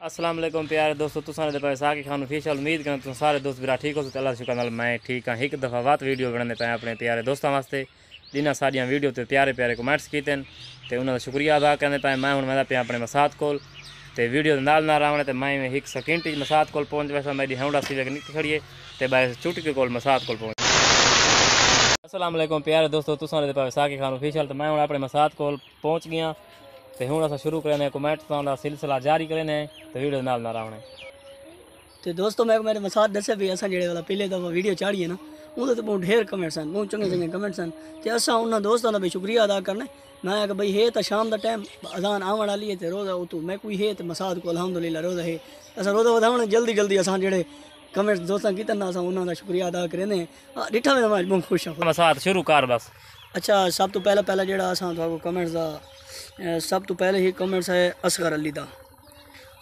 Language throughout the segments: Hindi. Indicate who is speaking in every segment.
Speaker 1: असलम प्यारे दोस्तों तुम सारे दफ़ा खान फ़िश उम्मीद करना तुम सारे दोस्त बिरा ठीक हो सकते अल्लाह शुक्र नाल मैं ठीक हाँ एक दफ़ा बात वीडियो बनाने पाया अपने प्यारे दोस्तों वास्ते। जिन्हें सारिया वीडियो तो प्यारे प्यारे कमेंट्स किए हैं तो उन्होंने शुक्रिया अदा करने पाए मैं हूँ मैं पाया अपने मसाद कोल तो वीडियो नाल ना आवने तो मैं एक सेकेंड मसाद को पहुँच वैसा मेरी हेवड़ा सी निकली खड़िए तो बाय चुटके को मसाद को पहुँच। असलम प्यारे दोस्तों तुम सारे दफ़ा खान फिशल तो मैं हूँ अपने मसाद को पहुँच गया। तो हूँ अस शुरू करने कमेंट का सिलसिला जारी करने तो वीडियो नाल ना रहने
Speaker 2: तो दोस्तों मैं मेरे मसाद दस भी असां जेड़े पहले दफ़ा वीडियो चाड़ी है ना उन तो बहुत ढेर कमेंट्स हैं बहुत चंगे चंगे कमेंट्स हैं। तो असा उन्होंने दोस्तों का भी शुक्रिया अदा करना। मैं कि भाई है तो शाम का टाइम अजान आवन वाली है तो रोज़ा उतू। मैं कोई है तो मसाद को अलहमदुल्ला रोज़ा हे। असा रोज़ा वधावण जल्दी जल्दी असा जेड़े कमेंट्स दोस्तों कीता असा उन्होंने शुक्रिया अदा करने। डिठा मैं बहुत खुश
Speaker 1: हाँ शुरू कर बस।
Speaker 2: अच्छा सब तो पहला पहला जेड़ा असा कमेंट्स का सब तो पहले ही कमेंट्स है असगर अली का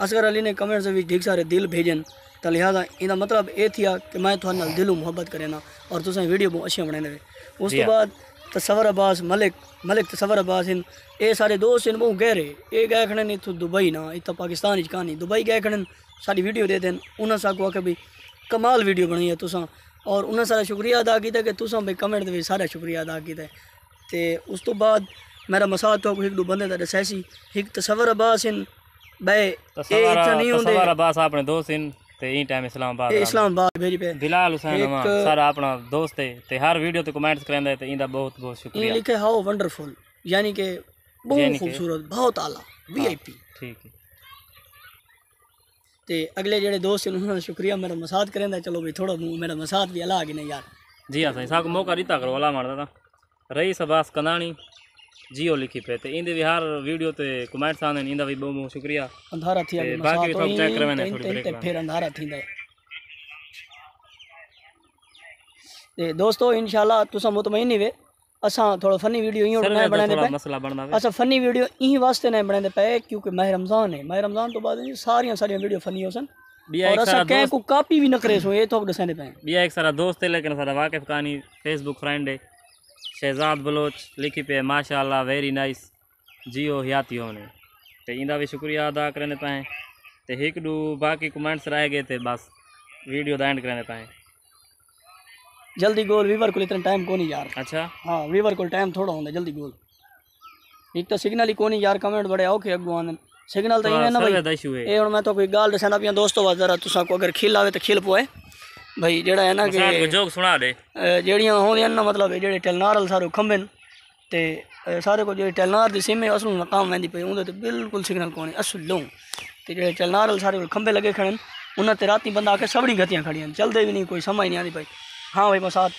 Speaker 2: असगर अली ने कमेंट्स भी ठीक सारे दिल भेजन तो लिहाजा इनका मतलब ये थिया कि मैं थोड़े ना दिलों मुहब्बत करें ना और तुम वीडियो बहुत अच्छी बनाई तो हाँ। दे उस तो बाद तस्वर अब्बास मलिक मलिक तस्वर अब्बास इन ये सारे दोस्त इन बहुत गहरे ये गए खड़े ने इतों दुबई ना इतना पाकिस्तान कहानी दुबई गए खड़े सारी वीडियो दे दिन। उन्होंने सबको आके भी कमाल वीडियो बनी है तुसा और उन्हें सारा शुक्रिया अदा किया कि तुसा भाई कमेंट दे सारा शुक्रिया अदा किया तो उस तो बाद मेरा मसा तो एक दो बंदे ता दसासी एक तसवर अब्बास इन बे ए
Speaker 1: इतना नहीं होंदे। तसवर अब्बास अपने दोस्त इन ते ई टाइम इस्लामाबाद
Speaker 2: इस्लामाबाद भेरी पे।
Speaker 1: बिलाल हुसैन अमा सारा अपना दोस्त है ते हर वीडियो ते कमेंट्स करंदा है ते इंदा बहुत बहुत शुक्रिया।
Speaker 2: लिखे हाउ वंडरफुल। यानी के बहुत खूबसूरत बहुत आला वीआईपी हाँ,
Speaker 1: ठीक है।
Speaker 2: ते अगले जेड़े दोस्त इन उन्होंने शुक्रिया मेरा मसाद करंदा चलो भाई थोड़ा मेरा मसाद भी अलग ही नहीं यार?
Speaker 1: जी हाँ सही साको मौका दीता करो अल्लाह मारदा रही सबास कनानी जियो लिखी पे तो इंदे विहार वीडियो ते कुमार साहब ने इंदा भी बहुत बहुत शुक्रिया
Speaker 2: अंधारा थी बाकी भी थोड़ा चेक करवाने थोड़ी ब्रेक फिर अंधारा थी ते दोस्तों इंशाल्लाह तुसा मुतमईन वे असा थोड़ा फनी वीडियो यूँ बनाए बनाए पे
Speaker 1: मसला बनदा
Speaker 2: असा फनी वीडियो ई वास्ते नहीं बनाए पे क्योंकि माह रमज़ान है माह रमज़ान तो बाद सारी सारी वीडियो फनी होसन
Speaker 1: और असा कह
Speaker 2: को कॉपी भी न करे सो ये तो दसने पे
Speaker 1: बिया एक सारा दोस्त है लेकिन सारा वाकिफ कहानी फेसबुक फ्रेंड है शहजाद बलोच लिखी पे माशाल्लाह वेरी नाइस जियो हयाती होने तो इंदा भी शुक्रिया अदा करने पाएँ तो एक दू बाकी कमेंट्स रह गए थे बस वीडियो द एंड करने पाएँ
Speaker 2: जल्दी गोल वीवर को इतना टाइम कौन यार।
Speaker 1: अच्छा?
Speaker 2: हाँ वीवर को टाइम थोड़ा होंगे जल्दी गोल एक तो सिग्नल ही कौन यार कमेंट बड़े औखे अगू आने। सिग्नल तो हाँ, ये ना भाई।
Speaker 1: ये
Speaker 2: हुन मैं तो कोई गाल दसना पिया दोस्तों वा जरा तुसा को अगर खेल आवे तो खेल पोए। ਖਿਲ ਆਵੇ ਤਾਂ ਖਿਲ ਪੋਏ ਭਾਈ ਜਿਹੜਾ ਹੈ ਨਾ ਕਿ साहब को
Speaker 1: जोक सुना दे
Speaker 2: ਅਹ ਜਿਹੜੀਆਂ ਹੁੰਦੀਆਂ ਨਾ ਮਤਲਬ ਇਹ ਜਿਹੜੇ ਟੈਲਨਾਰ ਵਾਲ ਸਾਰੇ ਖੰਬੇ ਨੇ ਤੇ ਅਹ ਸਾਰੇ ਕੋ ਜਿਹੜੇ ਟੈਲਨਾਰ ਦੀ ਸਿਮ ਹੈ ਅਸਲ ਨੂੰ ਕੰਮ ਵੰਦੀ ਪਈ ਉਹਦੇ ਤੇ ਬਿਲਕੁਲ ਸਿਗਨਲ ਕੋਣੀ ਅਸਲੋਂ ਤੇ ਜਿਹੜੇ ਟੈਲਨਾਰ ਵਾਲ ਸਾਰੇ ਕੋਲ ਖੰਬੇ ਲੱਗੇ ਖੜੇ ਨੇ ਉਹਨਾਂ ਤੇ ਰਾਤੀ ਬੰਦਾ ਆ ਕੇ ਸਭੜੀ ਗਤੀਆਂ ਖੜੀਆਂ ਨੇ ਚਲਦੇ ਵੀ ਨਹੀਂ ਕੋਈ ਸਮਝ ਨਹੀਂ ਆਉਂਦੀ ਭਾਈ ਹਾਂ ਭਾਈ ਮਸਾਦ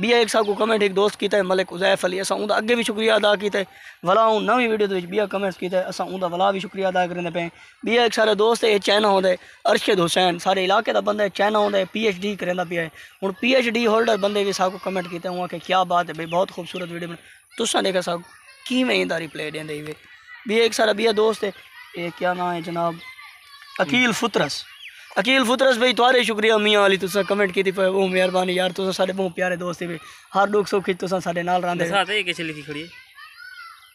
Speaker 2: बी एक साहब को कमेंट एक दोस्त किया मलिक उजैफ अली, असा उनका अगे भी शुक्रिया अदा किया वाला हूँ नवी वीडियो के बिया कमेंट्स किया असा उनका वाला भी शुक्रिया अदा करेंगे पे बिया एक सारे दोस्त है चाइना होंगे अरशद हुसैन, सारे इलाके का बंद है चाइना होंगे पी एच डी करें पे है। हूँ पी एच डी होल्डर बंदे भी सबको को कमेंट किया हुआ कि क्या बात है भाई, बहुत खूबसूरत वीडियो बना तुसा देखा साहब किमें इंदा रिप्लाई देंदे हुए एक सारा बिया दोस्त है, ये क्या नाम है जनाब? अकील फुतरस। अकील फुतरस भाई तुम्हारे शुक्रिया मियाँ वाली तुसा कमेंट की वो मेहरबानी यार तुसा सारे बहुत प्यारे दोस्त थे हर दुख सुख तुसा सारे नाल रहंदे।
Speaker 1: कैसे लिखी खड़ी है?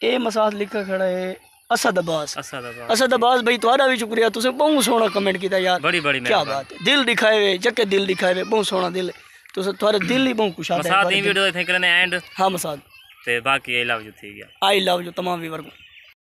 Speaker 2: ए मसाद लिखा खड़ा है असद अब्बास।
Speaker 1: असद
Speaker 2: अब्बास। भाई तुम्हारा भी शुक्रिया तुसे बहुत सोहना कमेंट किया यार।
Speaker 1: बड़ी बड़ी क्या बात
Speaker 2: है। दिल दिखाए हुए जके दिल दिखाए हुए बहुत सोहना दिल तुसे दिल ही बहुत खुश आता है वीडियो
Speaker 1: थे करने एंड
Speaker 2: हाँ मसाद।
Speaker 1: ते बाकी आई लव यू थी गया
Speaker 2: आई लव यू तमाम व्यूवर को।